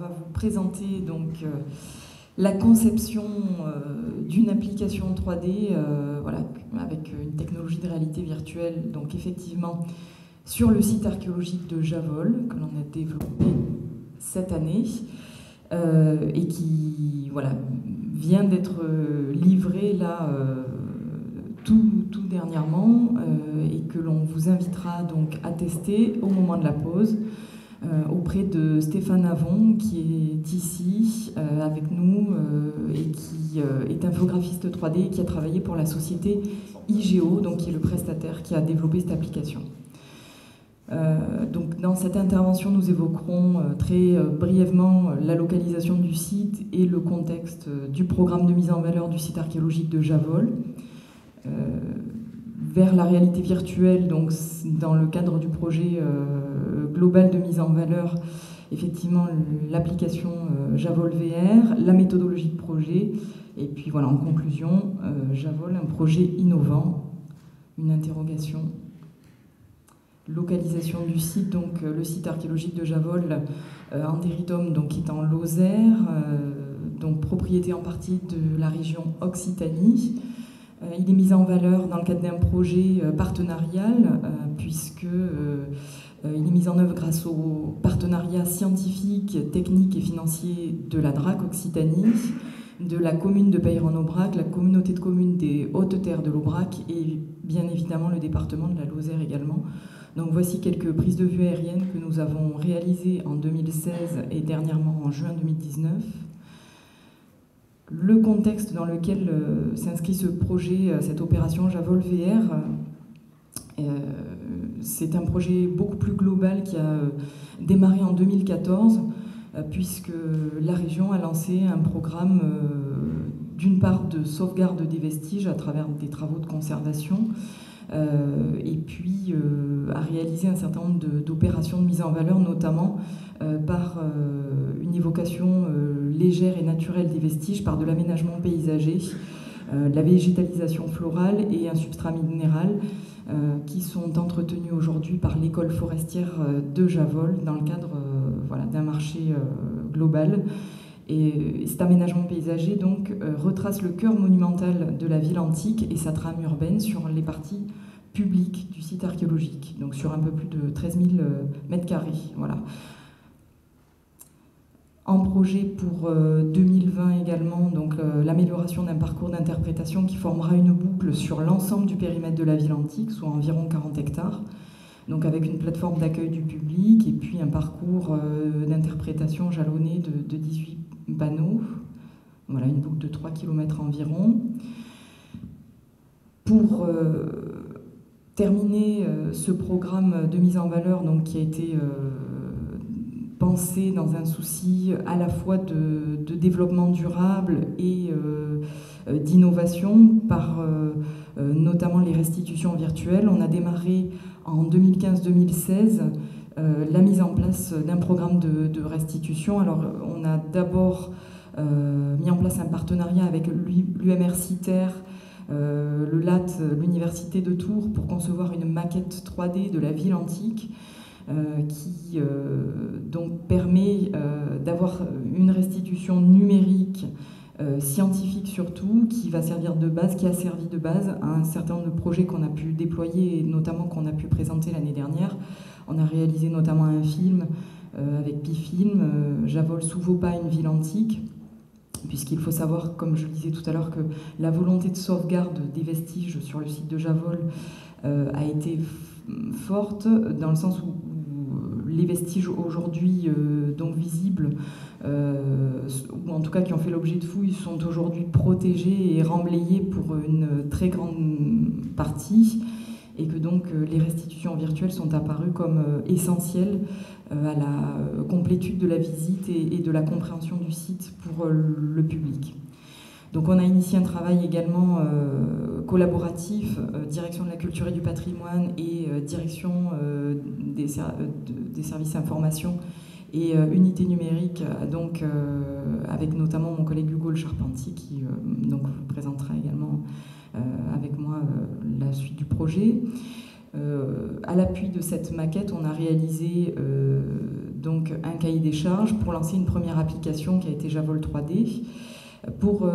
va vous présenter donc la conception d'une application 3D voilà, avec une technologie de réalité virtuelle. Donc effectivement, sur le site archéologique de Javol, que l'on a développé cette année, et qui voilà, vient d'être livré là tout, tout dernièrement et que l'on vous invitera donc à tester au moment de la pause. Euh, auprès de Stéphane Avon, qui est ici euh, avec nous euh, et qui est infographiste 3D et qui a travaillé pour la société IGO, donc qui est le prestataire qui a développé cette application. donc dans cette intervention, nous évoquerons très brièvement la localisation du site et le contexte du programme de mise en valeur du site archéologique de Javol vers la réalité virtuelle, donc dans le cadre du projet global de mise en valeur, effectivement l'application euh, Javol VR, la méthodologie de projet, et puis voilà, en conclusion, euh, Javol, un projet innovant, une interrogation. Localisation du site, donc le site archéologique de Javol en Déritum, donc qui est en Lozère, donc propriété en partie de la région Occitanie. Euh, il est mis en valeur dans le cadre d'un projet euh, partenarial, euh, puisque il est mis en œuvre grâce au partenariat scientifique, technique et financier de la DRAC Occitanie, de la commune de Peyron-Aubrac, la communauté de communes des Hautes Terres de l'Aubrac et bien évidemment le département de la Lozère également. Donc voici quelques prises de vue aériennes que nous avons réalisées en 2016 et dernièrement en juin 2019 le contexte dans lequel euh, s'inscrit ce projet, euh, cette opération Javol VR, euh, c'est un projet beaucoup plus global qui a démarré en 2014, puisque la région a lancé un programme d'une part de sauvegarde des vestiges à travers des travaux de conservation, et puis a réalisé un certain nombre d'opérations de, mise en valeur, notamment par une évocation légère et naturelle des vestiges par de l'aménagement paysager, euh, de la végétalisation florale et un substrat minéral euh, qui sont entretenus aujourd'hui par l'école forestière euh, de Javol dans le cadre voilà, d'un marché global. Et cet aménagement paysager donc retrace le cœur monumental de la ville antique et sa trame urbaine sur les parties publiques du site archéologique, donc sur un peu plus de 13 000 mètres carrés. Voilà en projet pour 2020 euh, également, donc euh, l'amélioration d'un parcours d'interprétation qui formera une boucle sur l'ensemble du périmètre de la ville antique, soit environ 40 hectares, donc avec une plateforme d'accueil du public et puis un parcours euh, d'interprétation jalonné de, 18 panneaux, voilà une boucle de 3 km environ. Pour terminer ce programme de mise en valeur donc, qui a été dans un souci à la fois de, développement durable et euh, euh, d'innovation par euh, notamment les restitutions virtuelles. On a démarré en 2015-2016 la mise en place d'un programme de, restitution. Alors on a d'abord mis en place un partenariat avec l'UMR CITER, le LAT, l'Université de Tours, pour concevoir une maquette 3D de la ville antique. Euh, qui euh, donc permet euh, d'avoir une restitution numérique scientifique surtout, qui va servir de base, qui a servi de base à un certain nombre de projets qu'on a pu déployer et notamment qu'on a pu présenter l'année dernière. On a réalisé notamment un film avec Bifilm, Javol sous vos pas, une ville antique, puisqu'il faut savoir, comme je le disais tout à l'heure, que la volonté de sauvegarde des vestiges sur le site de Javol a été forte, dans le sens où les vestiges aujourd'hui euh, donc visibles, euh, ou en tout cas qui ont fait l'objet de fouilles, sont aujourd'hui protégés et remblayés pour une très grande partie, et que donc euh, les restitutions virtuelles sont apparues comme essentielles à la complétude de la visite et de la compréhension du site pour le public. Donc on a initié un travail également euh, collaboratif, euh, direction de la culture et du patrimoine et euh, direction des, services information et unité numérique, donc avec notamment mon collègue Hugo Le Charpentier qui vous présentera également avec moi la suite du projet. à l'appui de cette maquette, on a réalisé un cahier des charges pour lancer une première application qui a été Javol 3D. Pour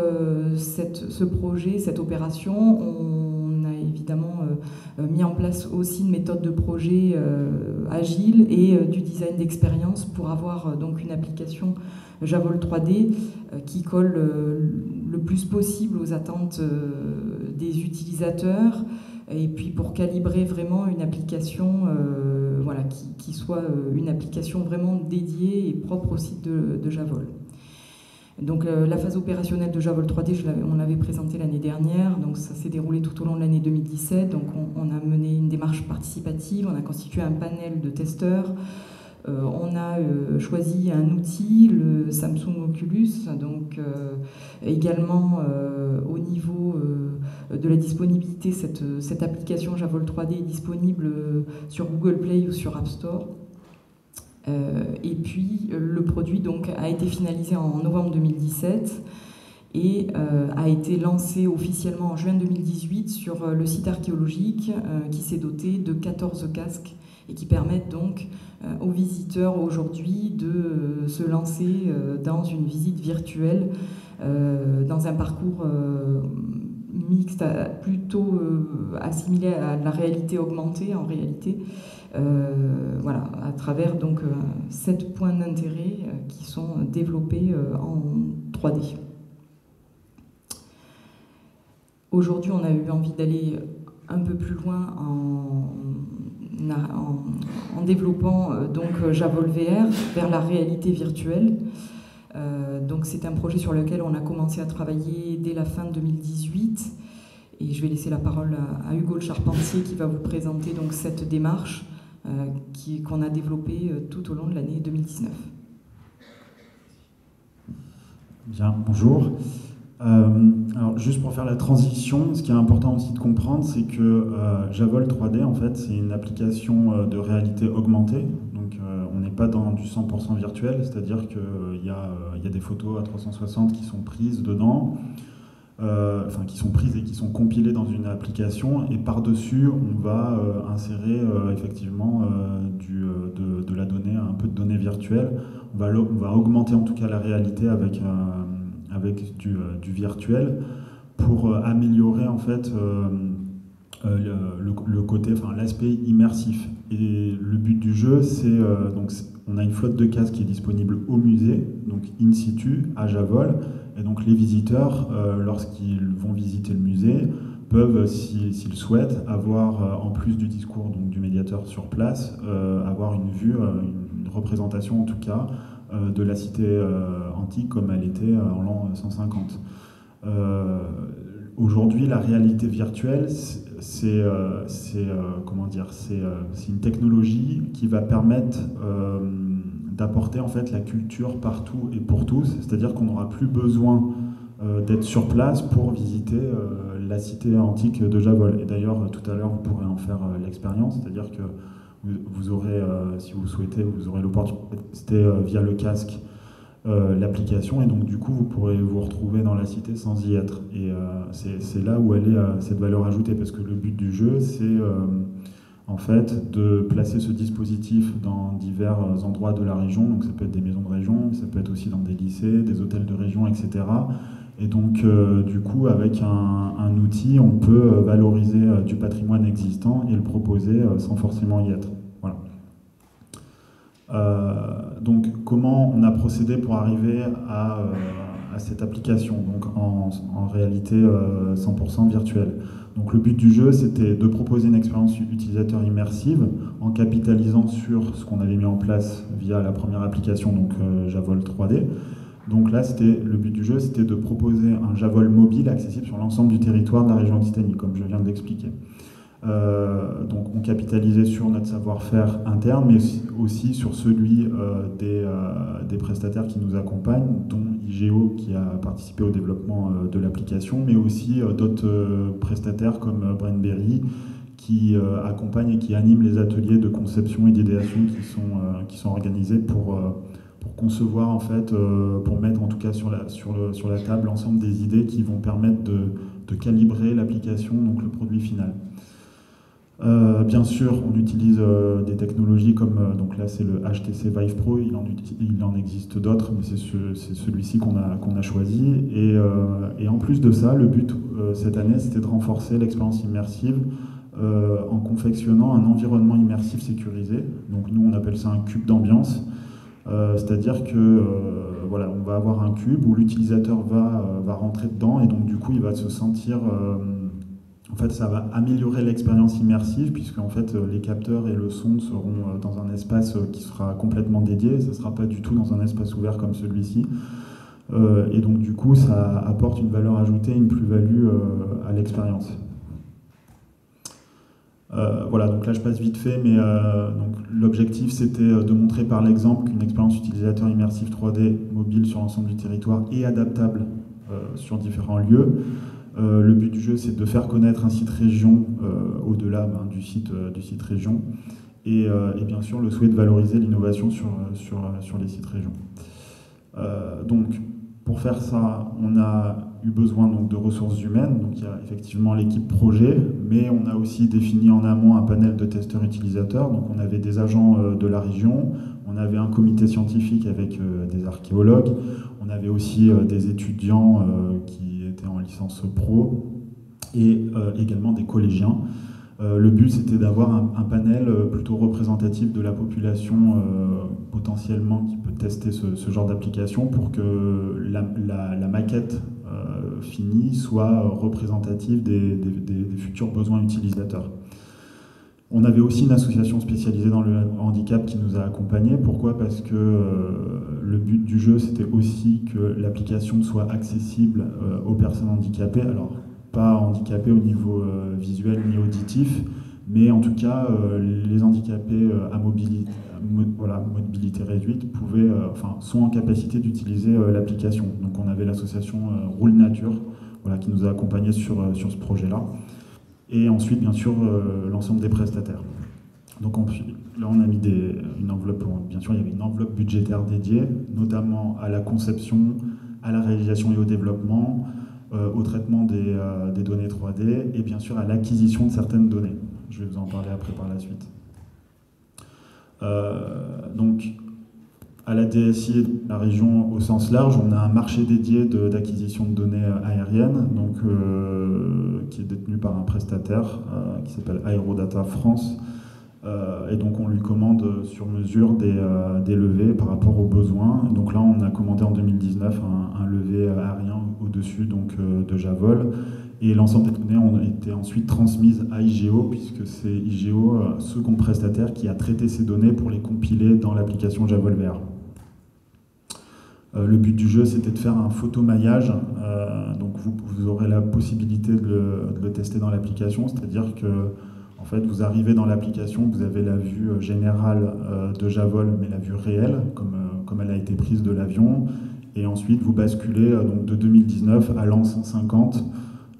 ce projet, cette opération, on a évidemment mis en place aussi une méthode de projet agile et du design d'expérience pour avoir donc une application Javol 3D qui colle le plus possible aux attentes des utilisateurs et puis pour calibrer vraiment une application euh, voilà, qui, soit euh, une application vraiment dédiée et propre au site de, Javol. Donc euh, la phase opérationnelle de Javol 3D, on l'avait présentée l'année dernière, donc ça s'est déroulé tout au long de l'année 2017. Donc on, a mené une démarche participative, on a constitué un panel de testeurs, euh, on a euh, choisi un outil, le Samsung Oculus, donc également au niveau de la disponibilité, cette application Javol 3D est disponible sur Google Play ou sur App Store. Et puis le produit donc, a été finalisé en novembre 2017 et a été lancé officiellement en juin 2018 sur le site archéologique qui s'est doté de 14 casques et qui permettent donc euh, aux visiteurs aujourd'hui de euh, se lancer euh, dans une visite virtuelle, dans un parcours mixte, plutôt assimilé à la réalité augmentée en réalité, voilà, à travers donc sept points d'intérêt qui sont développés en 3D. Aujourd'hui, on a eu envie d'aller un peu plus loin en développant euh, donc euh, Javol VR vers la réalité virtuelle. Euh, donc c'est un projet sur lequel on a commencé à travailler dès la fin de 2018 et je vais laisser la parole à, Hugo le Charpentier qui va vous présenter donc cette démarche qu'on a développée tout au long de l'année 2019. Bien, bonjour. Euh, alors juste pour faire la transition, ce qui est important aussi de comprendre, c'est que euh, Javol 3D, en fait, c'est une application euh, de réalité augmentée. Pas dans du 100% virtuel, c'est-à-dire qu'il y, y, a des photos à 360 qui sont prises dedans, enfin qui sont prises et qui sont compilées dans une application, et par-dessus, on va insérer effectivement du, de, de, la donnée, un peu de données virtuelles. On va, on va augmenter en tout cas la réalité avec avec du, euh, du virtuel pour euh, améliorer en fait euh, le, côté, enfin l'aspect immersif. Et le but du jeu, c'est donc on a une flotte de casques qui est disponible au musée, donc in situ à Javol, et donc les visiteurs, lorsqu'ils vont visiter le musée, peuvent, s'ils souhaitent, avoir en plus du discours donc du médiateur sur place, avoir une vue, une représentation en tout cas euh, de la cité euh, antique comme elle était euh, en l'an 150. Aujourd'hui, la réalité virtuelle, c'est comment dire, c'est une technologie qui va permettre d'apporter en fait la culture partout et pour tous. C'est-à-dire qu'on n'aura plus besoin d'être sur place pour visiter la cité antique de Javol. Et d'ailleurs, tout à l'heure, vous pourrez en faire l'expérience, c'est-à-dire que vous aurez, euh, si vous souhaitez, vous aurez l'opportunité euh, via le casque euh, l'application et donc du coup vous pourrez vous retrouver dans la cité sans y être. Et c'est là où elle est cette valeur ajoutée parce que le but du jeu c'est en fait de placer ce dispositif dans divers endroits de la région. Donc ça peut être des maisons de région, ça peut être aussi dans des lycées, des hôtels de région, etc. Et donc, du coup, avec un, outil, on peut valoriser du patrimoine existant et le proposer sans forcément y être. Euh, donc comment on a procédé pour arriver à, euh, cette application, donc en, réalité 100% euh, virtuelle. Donc le but du jeu, c'était de proposer une expérience utilisateur immersive en capitalisant sur ce qu'on avait mis en place via la première application, donc Javol 3D. Donc là, c'était le but du jeu, c'était de proposer un Javol mobile accessible sur l'ensemble du territoire de la région Occitanie, comme je viens de l'expliquer. Euh, donc on capitalisait sur notre savoir-faire interne, mais aussi sur celui euh, euh, des, prestataires qui nous accompagnent, dont IGEO qui a participé au développement de l'application, mais aussi d'autres prestataires comme Brandberry qui accompagnent et qui animent les ateliers de conception et d'idéation qui, sont organisés pour, concevoir en fait, pour mettre en tout cas sur la table l'ensemble des idées qui vont permettre de, de calibrer l'application, donc le produit final. Bien sûr, on utilise des technologies comme, donc là c'est le HTC Vive Pro, il en, existe d'autres, mais c'est celui-ci qu'on a, choisi. Et, en plus de ça, le but cette année, c'était de renforcer l'expérience immersive en confectionnant un environnement immersif sécurisé. Donc nous, on appelle ça un cube d'ambiance. Euh, c'est-à-dire que euh, voilà, on va avoir un cube où l'utilisateur euh, va rentrer dedans et donc du coup il va se sentir en fait, ça va améliorer l'expérience immersive puisque en fait, les capteurs et le son seront dans un espace qui sera complètement dédié. Ça ne sera pas du tout dans un espace ouvert comme celui-ci. et donc, du coup, ça apporte une valeur ajoutée, une plus-value à l'expérience. Euh, voilà, donc là je passe vite fait, mais euh, l'objectif c'était euh, de montrer par l'exemple qu'une expérience utilisateur immersive 3D mobile sur l'ensemble du territoire est adaptable sur différents lieux. Le but du jeu c'est de faire connaître un site région au-delà ben, du, site, du site région et, bien sûr le souhait de valoriser l'innovation sur, sur, sur, les sites régions. donc pour faire ça, on a eu besoin donc, de ressources humaines. Donc il y a effectivement l'équipe projet, mais on a aussi défini en amont un panel de testeurs utilisateurs. Donc on avait des agents euh, de la région, on avait un comité scientifique avec euh, des archéologues, on avait aussi euh, des étudiants qui en licence pro et également des collégiens. Euh, le but, c'était d'avoir un, panel euh, plutôt représentatif de la population euh, potentiellement qui peut tester ce, genre d'application pour que la, maquette finie soit représentative des, futurs besoins utilisateurs. On avait aussi une association spécialisée dans le handicap qui nous a accompagnés. Pourquoi? Parce que le but du jeu, c'était aussi que l'application soit accessible aux personnes handicapées. Alors, pas handicapés au niveau euh, visuel ni auditif, mais en tout cas, euh, les handicapés euh, à mobilité, réduite pouvaient, enfin, sont en capacité d'utiliser l'application. Donc on avait l'association Roule Nature qui nous a accompagnés sur, sur ce projet-là. Et ensuite, bien sûr, l'ensemble des prestataires. Donc là, on a mis une enveloppe, bien sûr, il y avait une enveloppe budgétaire dédiée, notamment à la conception, à la réalisation et au développement, euh, au traitement euh, des, données 3D et bien sûr à l'acquisition de certaines données. Je vais vous en parler après par la suite. Euh, donc, à la DSI la région au sens large, on a un marché dédié d'acquisition de, données aériennes, donc, qui est détenu par un prestataire qui s'appelle Aerodata France. et donc on lui commande sur mesure des, levées par rapport aux besoins. Donc là, on a commandé en 2019 un, un levé aérien au-dessus euh, de Javol. Et l'ensemble des données ont été ensuite transmises à IGO, puisque c'est IGO, euh, second prestataire, qui a traité ces données pour les compiler dans l'application Javol VR. Euh, le but du jeu, c'était de faire un photomaillage. donc vous, aurez la possibilité de le, tester dans l'application, c'est-à-dire que en fait, vous arrivez dans l'application, vous avez la vue générale de Javol, mais la vue réelle, comme, comme elle a été prise de l'avion. Et ensuite, vous basculez euh, donc, de 2019 à l'an 150.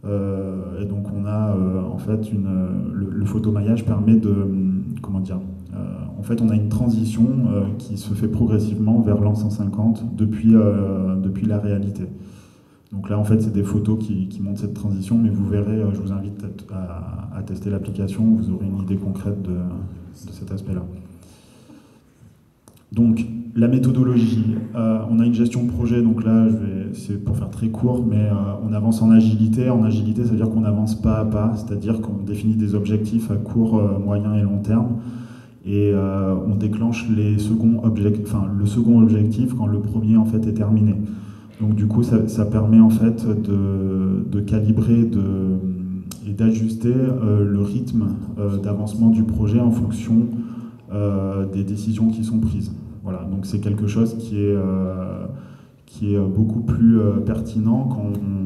Euh, et donc, on a euh, en fait une, le, photomaillage permet de. Comment dire En fait, on a une transition qui se fait progressivement vers l'an 150 depuis, depuis la réalité. Donc là, en fait, c'est des photos qui, montrent cette transition, mais vous verrez, je vous invite à, à tester l'application, vous aurez une idée concrète de, cet aspect-là. Donc, la méthodologie, euh, on a une gestion de projet, donc là, c'est pour faire très court, mais euh, on avance en agilité. En agilité, ça veut dire qu'on avance pas à pas, c'est-à-dire qu'on définit des objectifs à court, euh, moyen et long terme, et on déclenche le second objectif quand le premier en fait est terminé. Donc du coup, ça, permet en fait de, calibrer et d'ajuster le rythme d'avancement du projet en fonction des décisions qui sont prises. Voilà, donc c'est quelque chose qui est, euh, qui est beaucoup plus euh, pertinent quand on,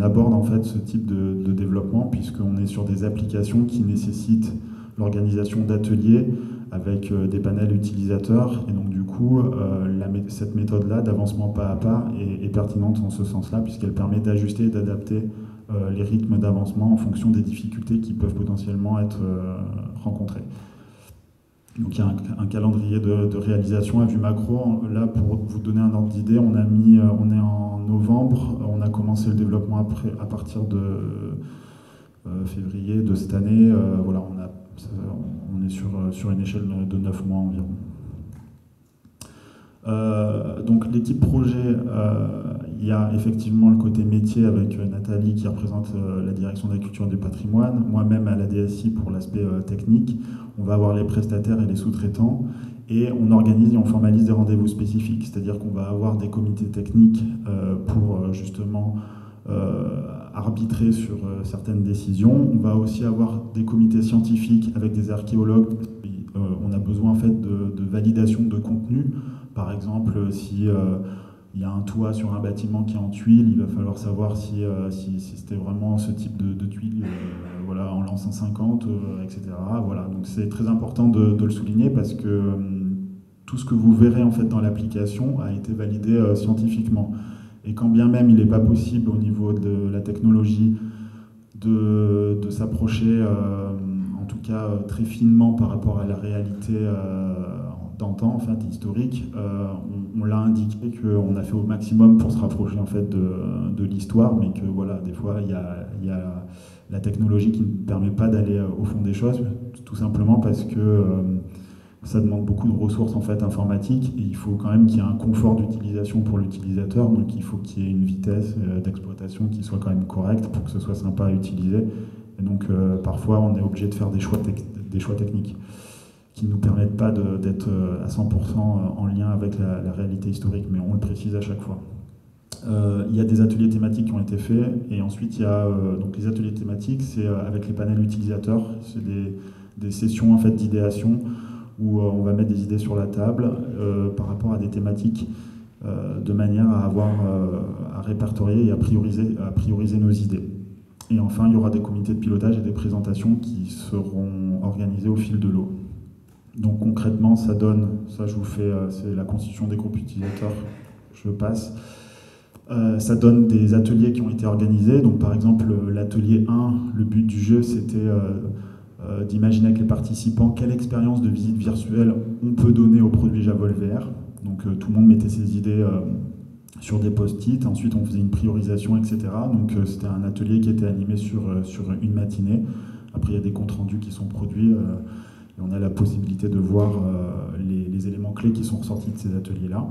aborde en fait ce type de, développement, puisqu'on est sur des applications qui nécessitent l'organisation d'ateliers avec euh, des panels utilisateurs. Et donc du coup, cette méthode-là d'avancement pas à pas est, pertinente en ce sens-là, puisqu'elle permet d'ajuster et d'adapter les rythmes d'avancement en fonction des difficultés qui peuvent potentiellement être rencontrées. Donc il y a un, calendrier de, réalisation à vue macro. Là, pour vous donner un ordre d'idée, on a mis, euh, on est en novembre, on a commencé le développement après, à partir de février de cette année. voilà, on, a, on est sur, sur une échelle de 9 mois environ. Euh, donc l'équipe projet, euh, il y a effectivement le côté métier avec euh, Nathalie qui représente la direction de la culture et du patrimoine, moi-même à la DSI pour l'aspect technique. On va avoir les prestataires et les sous-traitants et on organise et on formalise des rendez-vous spécifiques, c'est-à-dire qu'on va avoir des comités techniques pour justement arbitrer sur certaines décisions. On va aussi avoir des comités scientifiques avec des archéologues. on a besoin en fait de, de validation de contenu par exemple, si euh, il y a un toit sur un bâtiment qui est en tuile, il va falloir savoir si, euh, c'était vraiment ce type de, tuile euh, voilà, en l'an 150, etc. Voilà, donc c'est très important de, le souligner parce que tout ce que vous verrez en fait dans l'application a été validé scientifiquement. Et quand bien même il n'est pas possible au niveau de la technologie de, s'approcher, en tout cas très finement par rapport à la réalité d'antan, en fait, historique, euh, on, l'a indiqué qu'on a fait au maximum pour se rapprocher en fait de, l'histoire, mais que voilà, des fois, il y a, la technologie qui ne permet pas d'aller au fond des choses, tout simplement parce que euh, ça demande beaucoup de ressources en fait informatiques et il faut quand même qu'il y ait un confort d'utilisation pour l'utilisateur, donc il faut qu'il y ait une vitesse euh, d'exploitation qui soit quand même correcte pour que ce soit sympa à utiliser. Et donc parfois on est obligé de faire des choix, des techniques qui ne nous permettent pas d'être euh, à 100% euh, en lien avec la, réalité historique, mais on le précise à chaque fois. Euh, il y a des ateliers thématiques qui ont été faits, et ensuite il y a donc les ateliers thématiques, c'est avec les panels utilisateurs, c'est des, sessions en fait d'idéation où on va mettre des idées sur la table par rapport à des thématiques de manière à avoir à répertorier et à prioriser, nos idées. Et enfin, il y aura des comités de pilotage et des présentations qui seront organisées au fil de l'eau. Donc concrètement, ça donne, ça je vous fais, euh, c'est la constitution des groupes utilisateurs, je passe. Euh, ça donne des ateliers qui ont été organisés. Donc par exemple, l'atelier 1, le but du jeu, c'était euh, d'imaginer avec les participants quelle expérience de visite virtuelle on peut donner au produit Javol VR. Donc tout le monde mettait ses idées sur des post-it, ensuite on faisait une priorisation, etc. Donc c'était un atelier qui était animé sur, sur une matinée. Après il y a des comptes rendus qui sont produits on a la possibilité de voir euh, les, éléments clés qui sont ressortis de ces ateliers-là.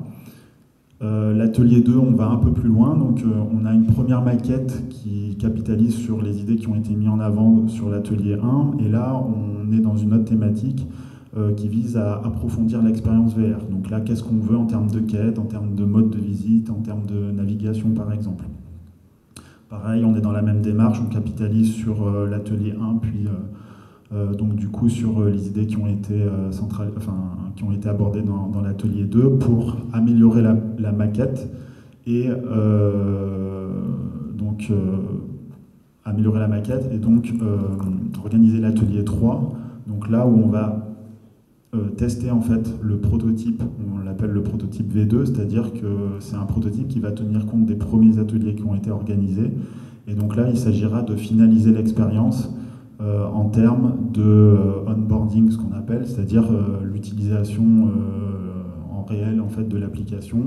Euh, l'atelier 2, on va un peu plus loin, donc euh, on a une première maquette qui capitalise sur les idées qui ont été mises en avant sur l'atelier 1, et là on est dans une autre thématique qui vise à approfondir l'expérience VR. Donc là, qu'est-ce qu'on veut en termes de quête, en termes de mode de visite, en termes de navigation par exemple? Pareil, on est dans la même démarche, on capitalise sur l'atelier 1, puis euh, donc du coup sur euh, les idées qui ont été, euh, abordées dans, l'atelier 2 pour améliorer la, maquette et donc améliorer la maquette et donc organiser l'atelier 3 donc là où on va tester en fait le prototype, on l'appelle le prototype V2, c'est-à-dire que c'est un prototype qui va tenir compte des premiers ateliers qui ont été organisés. Et donc là, il s'agira de finaliser l'expérience euh, en termes de euh, onboarding, ce qu'on appelle, c'est-à-dire euh, l'utilisation en réel en fait, de l'application,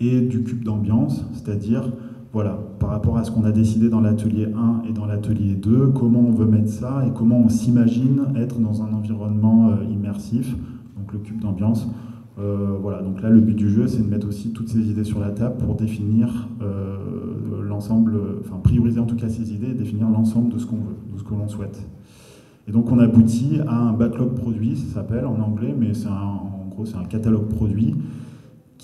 et du cube d'ambiance, c'est-à-dire voilà, par rapport à ce qu'on a décidé dans l'atelier 1 et dans l'atelier 2, comment on veut mettre ça et comment on s'imagine être dans un environnement immersif, donc le cube d'ambiance. Voilà, donc là le but du jeu c'est de mettre aussi toutes ces idées sur la table pour définir l'ensemble, enfin prioriser en tout cas ces idées et définir l'ensemble de ce qu'on veut, de ce que l'on souhaite. Et donc on aboutit à un backlog produit, ça s'appelle en anglais, mais c'est en gros c'est un catalogue produit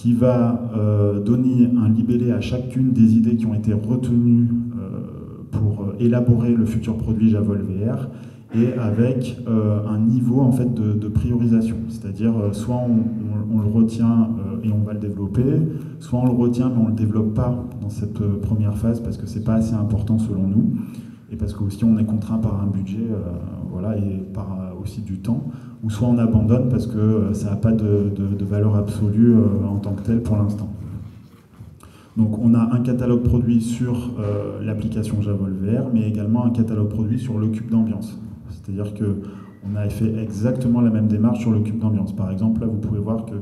qui va euh, donner un libellé à chacune des idées qui ont été retenues euh, pour euh, élaborer le futur produit Javol VR et avec un niveau en fait de, priorisation. C'est-à-dire soit on, le retient et on va le développer, soit on le retient mais on ne le développe pas dans cette première phase parce que c'est pas assez important selon nous et parce que aussi on est contraint par un budget voilà, et par euh, aussi du temps, ou soit on abandonne parce que euh, ça n'a pas de, valeur absolue euh, en tant que tel pour l'instant. Donc on a un catalogue produit sur l'application Javol VR, mais également un catalogue produit sur le cube d'ambiance. C'est-à-dire que on a fait exactement la même démarche sur le cube d'ambiance. Par exemple, là vous pouvez voir que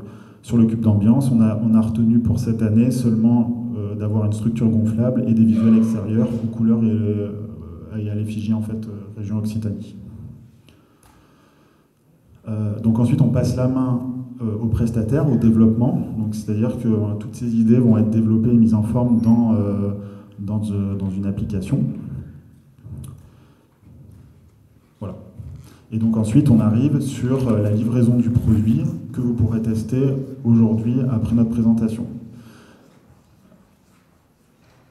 sur le cube d'ambiance, on a, on a retenu pour cette année seulement d'avoir une structure gonflable et des visuels extérieurs aux couleurs et et à l'effigie en fait région Occitanie. donc ensuite on passe la main au prestataire, au développement. C'est-à-dire que toutes ces idées vont être développées et mises en forme dans, dans une application. Voilà. Et donc ensuite, on arrive sur la livraison du produit que vous pourrez tester aujourd'hui après notre présentation.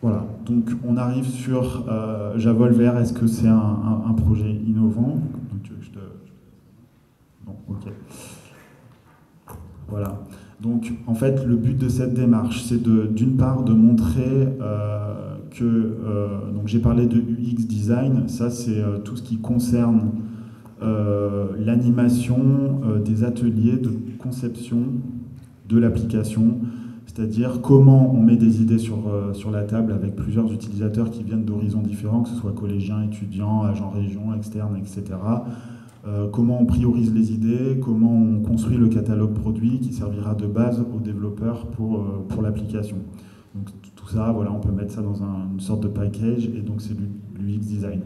Voilà, donc on arrive sur euh, est-ce que c'est un, projet innovant? Bon, ok. Voilà. Donc en fait, le but de cette démarche, c'est d'une part de montrer euh, que, euh, donc j'ai parlé de UX design, ça c'est tout ce qui concerne l'animation des ateliers de conception de l'application, c'est-à-dire comment on met des idées sur, euh, sur la table avec plusieurs utilisateurs qui viennent d'horizons différents, que ce soit collégiens, étudiants, agents région, externes, etc. Euh, comment on priorise les idées, comment on construit le catalogue produit qui servira de base aux développeurs pour, euh, pour l'application. Donc tout ça, voilà, on peut mettre ça dans une sorte de package et donc c'est l'UX design.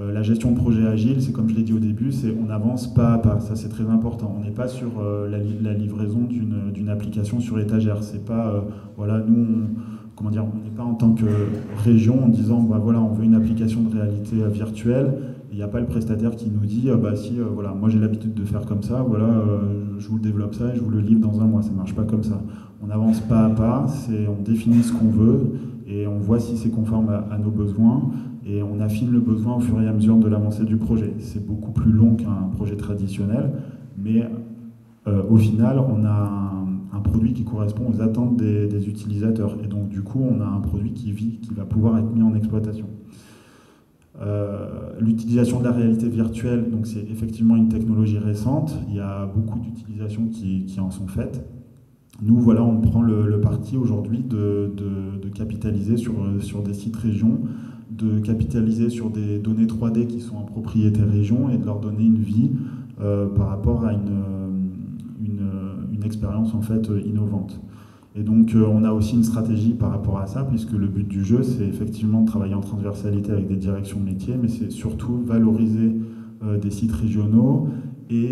Euh, la gestion de projet agile, c'est comme je l'ai dit au début, c'est on avance pas à pas. Ça, c'est très important. On n'est pas sur euh, la, livraison d'une application sur étagère. C'est pas, euh, voilà, nous, on, comment dire, on n'est pas en tant que région en disant, bah, voilà, on veut une application de réalité virtuelle. Il n'y a pas le prestataire qui nous dit, bah si, voilà, moi j'ai l'habitude de faire comme ça, voilà, je vous développe ça et je vous le livre dans un mois. Ça marche pas comme ça. On avance pas à pas. C'est, on définit ce qu'on veut et on voit si c'est conforme à nos besoins et on affine le besoin au fur et à mesure de l'avancée du projet. C'est beaucoup plus long qu'un projet traditionnel, mais euh, au final, on a un, produit qui correspond aux attentes des, utilisateurs. Et donc, du coup, on a un produit qui vit, qui va pouvoir être mis en exploitation. Euh, l'utilisation de la réalité virtuelle, donc c'est effectivement une technologie récente. Il y a beaucoup d'utilisations qui, en sont faites. Nous, voilà, on prend le, parti aujourd'hui de, capitaliser sur, sur des sites régions de capitaliser sur des données 3D qui sont en propriété région et de leur donner une vie euh, par rapport à une, euh, une, une, expérience en fait innovante. Et donc euh, on a aussi une stratégie par rapport à ça, puisque le but du jeu, c'est effectivement de travailler en transversalité avec des directions métiers, mais c'est surtout valoriser des sites régionaux et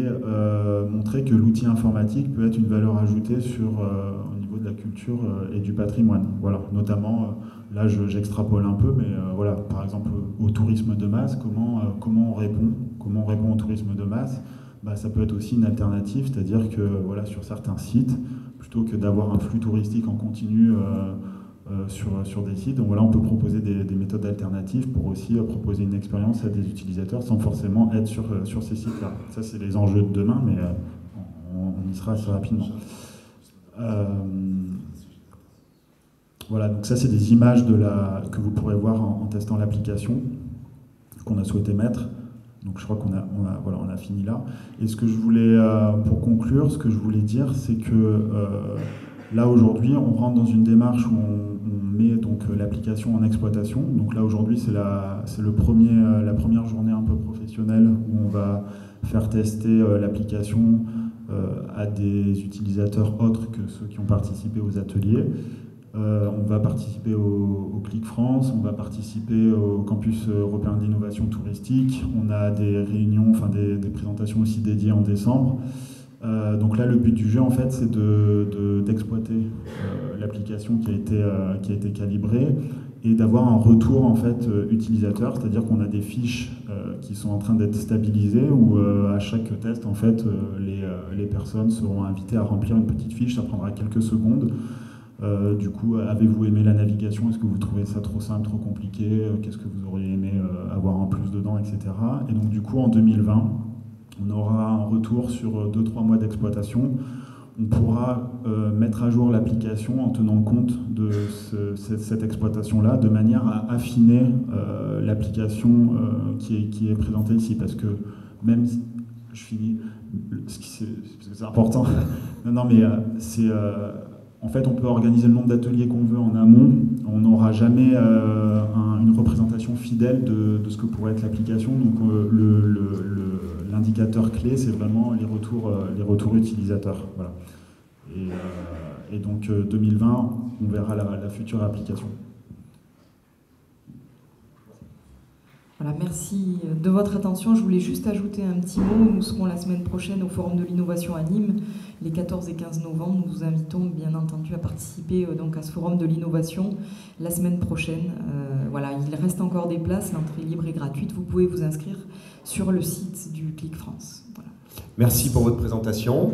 montrer que l'outil informatique peut être une valeur ajoutée sur, au niveau de la culture et du patrimoine. Voilà, notamment Là, j'extrapole un peu, mais euh, voilà, par exemple, au tourisme de masse, comment, euh, comment on répond Comment on répond au tourisme de masse? Bah, Ça peut être aussi une alternative, c'est-à-dire que voilà, sur certains sites, plutôt que d'avoir un flux touristique en continu euh, sur, sur des sites, voilà, on peut proposer des, méthodes alternatives pour aussi proposer une expérience à des utilisateurs sans forcément être sur, sur ces sites-là. Ça, c'est les enjeux de demain, mais on, on, y sera assez rapidement. Voilà, donc ça c'est des images de la, que vous pourrez voir en, testant l'application qu'on a souhaité mettre. Donc je crois qu'on a, voilà, on a fini là. Et ce que je voulais, euh, pour conclure, ce que je voulais dire, c'est que euh, là aujourd'hui, on rentre dans une démarche où on, met donc l'application en exploitation. Donc là aujourd'hui, c'est la, euh, la première journée un peu professionnelle où on va faire tester l'application à des utilisateurs autres que ceux qui ont participé aux ateliers. Euh, on va participer au, Clic France, on va participer au campus européen d'innovation touristique. On a des réunions, enfin des, présentations aussi dédiées en décembre. Euh, donc là, le but du jeu, en fait, c'est d'exploiter de, euh, l'application qui, a été, qui a été calibrée et d'avoir un retour en fait utilisateur, c'est-à-dire qu'on a des fiches qui sont en train d'être stabilisées où à chaque test, en fait, les, les personnes seront invitées à remplir une petite fiche. Ça prendra quelques secondes. Euh, du coup, avez-vous aimé la navigation? Est-ce que vous trouvez ça trop simple, trop compliqué? Euh, Qu'est-ce que vous auriez aimé euh, avoir en plus dedans, etc. Et donc, du coup, en 2020, on aura un retour sur 2-3 mois d'exploitation. On pourra mettre à jour l'application en tenant compte de cette, exploitation-là, de manière à affiner l'application qui, est, présentée ici. Parce que même je finis, c'est important. non, mais c'est en fait, on peut organiser le nombre d'ateliers qu'on veut en amont. On n'aura jamais euh, une représentation fidèle de, ce que pourrait être l'application. Donc, euh, l'indicateur clé, c'est vraiment les retours, euh, les retours utilisateurs. Et, donc, 2020, on verra la, future application. Voilà, merci de votre attention. Je voulais juste ajouter un petit mot. Nous serons la semaine prochaine au Forum de l'innovation à Nîmes, les 14 et 15 novembre. Nous vous invitons bien entendu à participer euh, donc à ce Forum de l'innovation la semaine prochaine. Euh, voilà, il reste encore des places. L'entrée libre et gratuite. Vous pouvez vous inscrire sur le site du Clic France. Merci pour votre présentation.